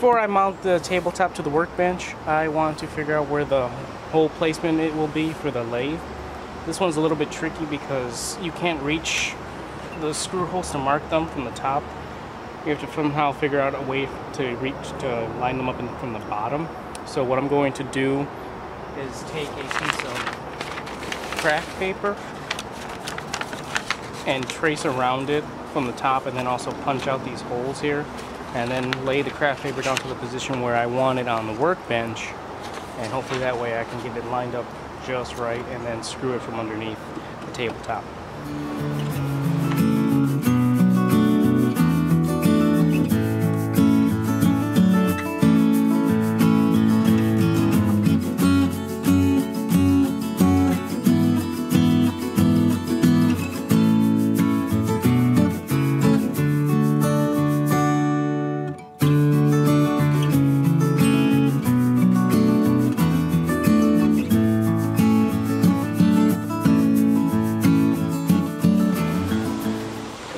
before I mount the tabletop to the workbench, I want to figure out where the hole placement it will be for the lathe. This one's a little bit tricky because you can't reach the screw holes to mark them from the top. You have to somehow figure out a way to reach to line them up in, from the bottom. So what I'm going to do is take a piece of craft paper and trace around it from the top and then also punch out these holes here and then lay the craft paper down to the position where I want it on the workbench and hopefully that way I can get it lined up just right and then screw it from underneath the tabletop.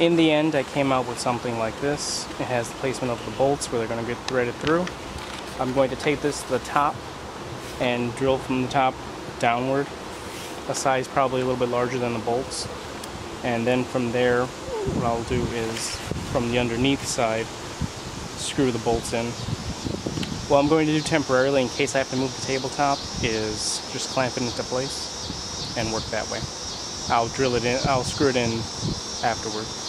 In the end, I came out with something like this. It has the placement of the bolts where they're going to get threaded through. I'm going to take this to the top and drill from the top downward, a size probably a little bit larger than the bolts. And then from there, what I'll do is from the underneath side, screw the bolts in. What I'm going to do temporarily in case I have to move the tabletop is just clamp it into place and work that way. I'll drill it in, I'll screw it in afterward.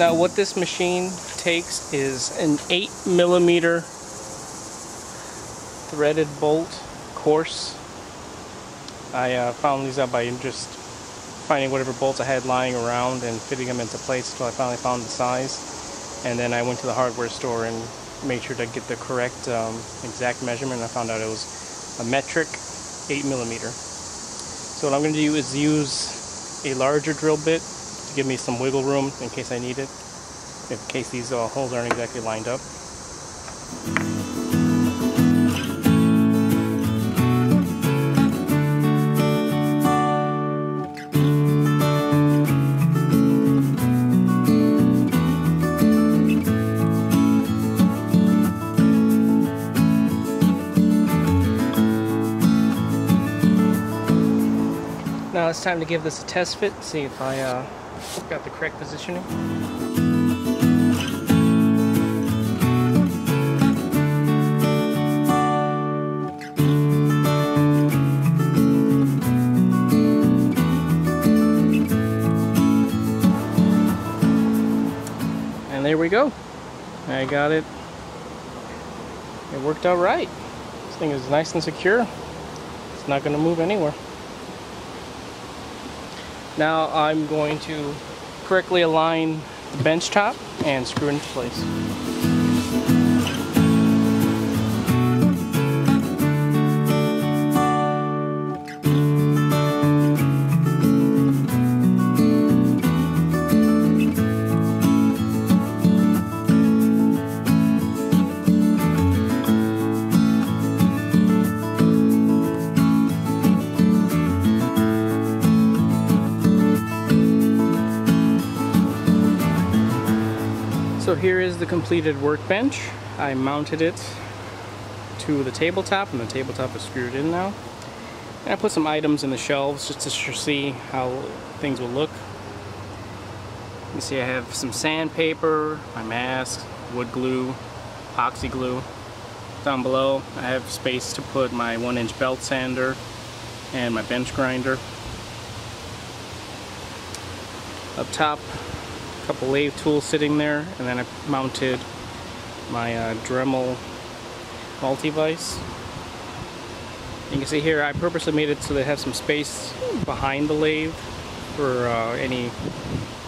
Now what this machine takes is an 8 millimeter threaded bolt coarse. I uh, found these out by just finding whatever bolts I had lying around and fitting them into place until I finally found the size. And then I went to the hardware store and made sure to get the correct um, exact measurement. I found out it was a metric 8 millimeter. So what I'm going to do is use a larger drill bit to give me some wiggle room in case I need it, in case these uh, holes aren't exactly lined up. Now it's time to give this a test fit, see if I uh, got the correct positioning. And there we go. I got it. It worked out right. This thing is nice and secure. It's not going to move anywhere. Now I'm going to correctly align the bench top and screw it into place. Here is the completed workbench. I mounted it to the tabletop and the tabletop is screwed in now. And I put some items in the shelves just to see how things will look. You see I have some sandpaper, my mask, wood glue, epoxy glue. Down below I have space to put my one inch belt sander and my bench grinder. Up top couple lathe tools sitting there and then I mounted my uh, Dremel multi-vise You can see here I purposely made it so they have some space behind the lathe for uh, any,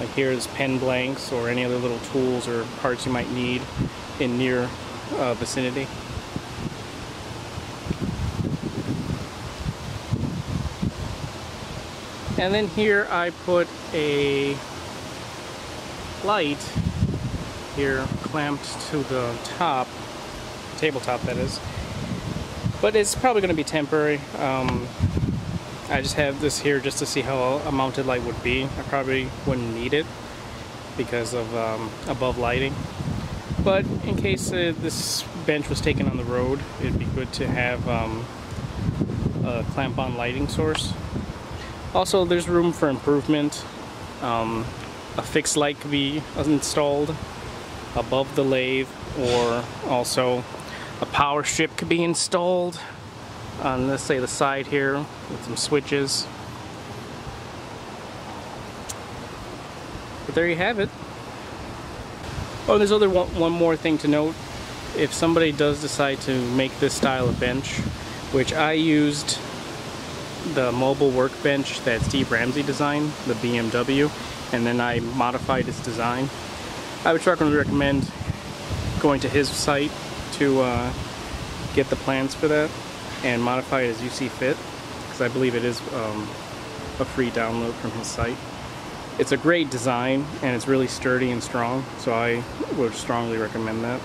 like here's pen blanks or any other little tools or parts you might need in near uh, vicinity. And then here I put a light here clamped to the top, tabletop that is. But it's probably going to be temporary. Um, I just have this here just to see how a mounted light would be. I probably wouldn't need it because of um, above lighting. But in case uh, this bench was taken on the road, it'd be good to have um, a clamp-on lighting source. Also, there's room for improvement. Um, a fixed light could be installed above the lathe or also a power strip could be installed on let's say the side here with some switches. But there you have it. Oh there's other one, one more thing to note. If somebody does decide to make this style of bench which I used the mobile workbench that Steve Ramsey designed the BMW and then I modified its design. I would strongly recommend going to his site to uh, get the plans for that and modify it as you see fit because I believe it is um, a free download from his site. It's a great design and it's really sturdy and strong so I would strongly recommend that.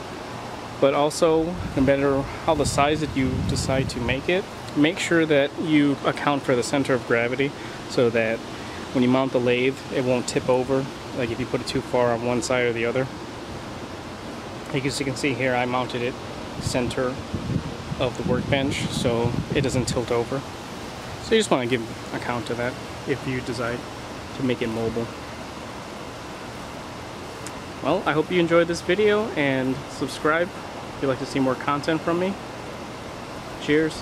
But also, no matter how the size that you decide to make it, make sure that you account for the center of gravity so that when you mount the lathe, it won't tip over, like if you put it too far on one side or the other. As you can see here, I mounted it center of the workbench so it doesn't tilt over. So you just want to give account to that if you decide to make it mobile. Well, I hope you enjoyed this video and subscribe if you'd like to see more content from me. Cheers.